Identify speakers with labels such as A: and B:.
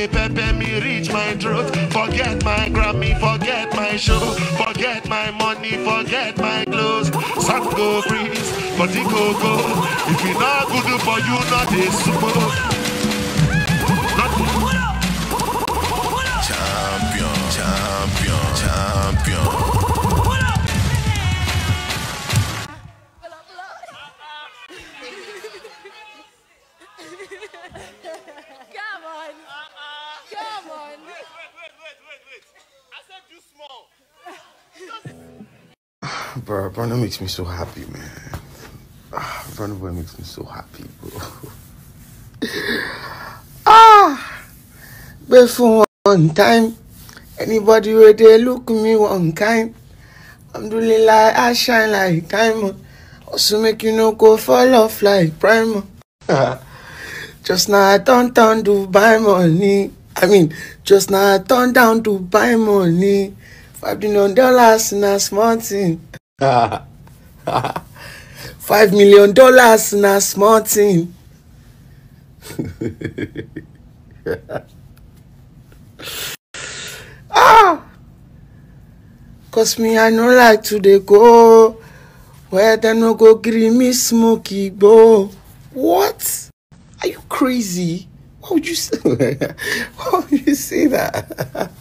A: Day pepper me reach my throat. Forget my Grammy, forget my show. Forget my money, forget my clothes. Sun go freeze, body go go. If it not good for you, not a
B: Bro, Burna makes me so happy, man. Ah, Burna Boy makes me so happy, bro. ah, but for one time, anybody where they look me one kind, I'm doing like I shine like diamond. Also make you no go fall off like primer. just now I turn down Dubai money. I mean, just now I turn down to buy money. Five million dollars in a small thing. Five million dollars in a small thing. ah! Cause me, I no like to dey go where they no go gree me smoky bo. What? Are you crazy? Why would you say? Why would you say that?